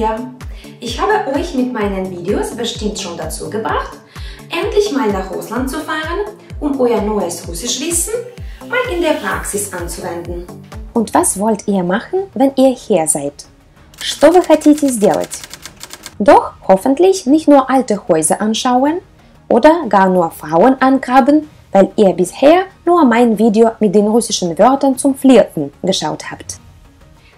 ihr! Ich habe euch mit meinen Videos bestimmt schon dazu gebracht, endlich mal nach Russland zu fahren, um euer neues Russischwissen mal in der Praxis anzuwenden. Und was wollt ihr machen, wenn ihr hier seid? Что вы хотите сделать? Doch hoffentlich nicht nur alte Häuser anschauen oder gar nur Frauen angraben, weil ihr bisher nur mein Video mit den russischen Wörtern zum Flirten geschaut habt.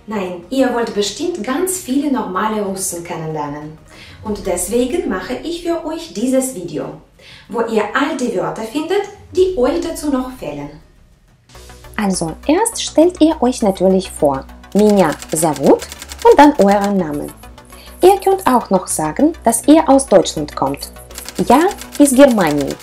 Nein, ihr wollt bestimmt ganz viele normale Russen kennenlernen. Und deswegen mache ich für euch dieses Video, wo ihr all die Wörter findet, die euch dazu noch fehlen. Also, erst stellt ihr euch natürlich vor, Minja Savut und dann euren Namen. Ihr könnt auch noch sagen, dass ihr aus Deutschland kommt. Ja ist Germanie.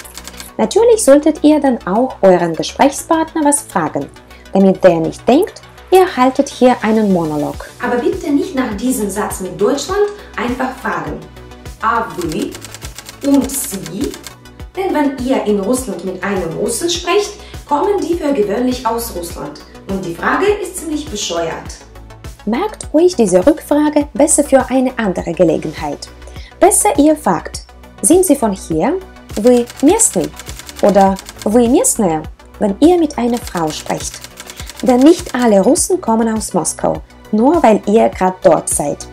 Natürlich solltet ihr dann auch euren Gesprächspartner was fragen, damit der nicht denkt, ihr haltet hier einen Monolog. Aber bitte nicht nach diesem Satz mit Deutschland einfach fragen. А вы? Und Sie? Denn wenn ihr in Russland mit einem Russen sprecht, kommen die für gewöhnlich aus Russland. Und die Frage ist ziemlich bescheuert. Merkt euch diese Rückfrage besser für eine andere Gelegenheit. Besser ihr fragt, sind Sie von hier? Вы местный? Oder вы местная, wenn ihr mit einer Frau sprecht. Denn nicht alle Russen kommen aus Moskau, nur weil ihr gerade dort seid.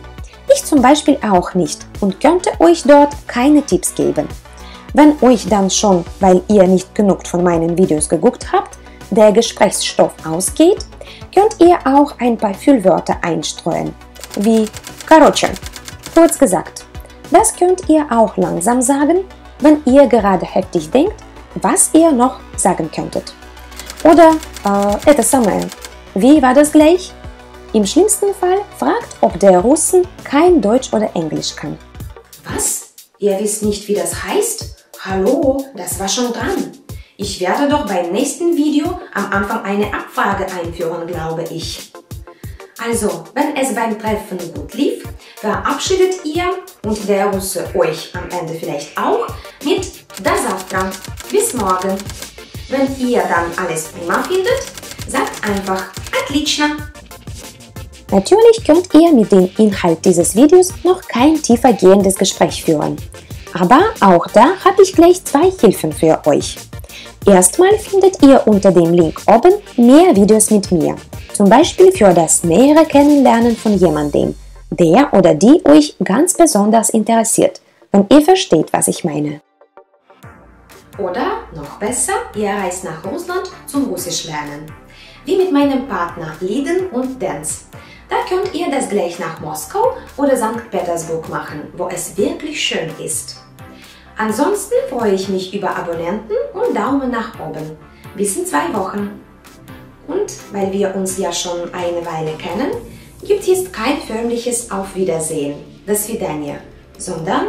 Ich zum Beispiel auch nicht und könnte euch dort keine Tipps geben. Wenn euch dann schon, weil ihr nicht genug von meinen Videos geguckt habt, der Gesprächsstoff ausgeht, könnt ihr auch ein paar Füllwörter einstreuen, wie Karotsche. Kurz gesagt, das könnt ihr auch langsam sagen, wenn ihr gerade heftig denkt, was ihr noch sagen könntet. Oder äh, это самое. Wie war das gleich? Im schlimmsten Fall fragt, ob der Russen kein Deutsch oder Englisch kann. Was? Ihr wisst nicht, wie das heißt? Hallo, das war schon dran. Ich werde doch beim nächsten Video am Anfang eine Abfrage einführen, glaube ich. Also, wenn es beim Treffen gut lief, verabschiedet ihr und der Russe euch am Ende vielleicht auch mit до завтра, bis morgen. Wenn ihr dann alles prima findet, sagt einfach отлично. Natürlich könnt ihr mit dem Inhalt dieses Videos noch kein tiefer gehendes Gespräch führen. Aber auch da habe ich gleich zwei Hilfen für euch. Erstmal findet ihr unter dem Link oben mehr Videos mit mir, zum Beispiel für das nähere Kennenlernen von jemandem, der oder die euch ganz besonders interessiert, wenn ihr versteht, was ich meine. Oder noch besser, ihr reist nach Russland zum Russisch lernen. Wie mit meinem Partner Liden und Dance. Da könnt ihr das gleich nach Moskau oder St. Petersburg machen, wo es wirklich schön ist. Ansonsten freue ich mich über Abonnenten und Daumen nach oben. Bis in zwei Wochen. Und weil wir uns ja schon eine Weile kennen, gibt es kein förmliches Auf Wiedersehen, das Vidania, sondern